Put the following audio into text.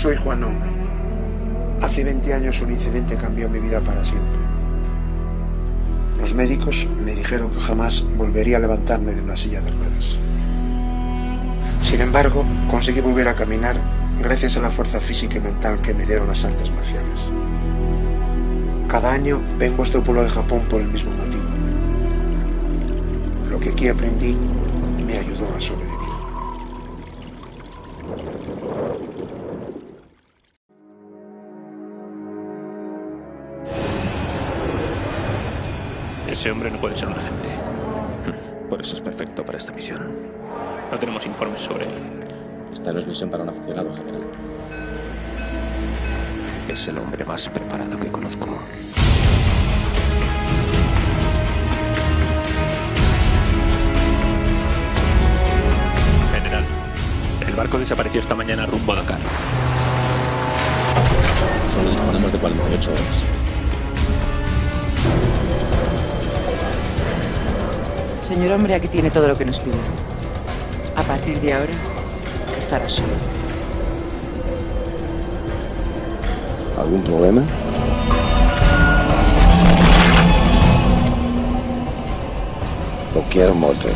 Soy Juan Hombre. Hace 20 años un incidente cambió mi vida para siempre. Los médicos me dijeron que jamás volvería a levantarme de una silla de ruedas. Sin embargo, conseguí volver a caminar gracias a la fuerza física y mental que me dieron las artes marciales. Cada año vengo a este pueblo de Japón por el mismo motivo. Lo que aquí aprendí me ayudó a sobrevivir. Ese hombre no puede ser un agente. Por eso es perfecto para esta misión. No tenemos informes sobre él. Esta no es misión para un aficionado general. Es el hombre más preparado que conozco. General, el barco desapareció esta mañana rumbo a Dakar. Solo disponemos de 48 horas. Señor hombre, aquí tiene todo lo que nos pide. A partir de ahora, estará solo. ¿Algún problema? Lo quiero muerto.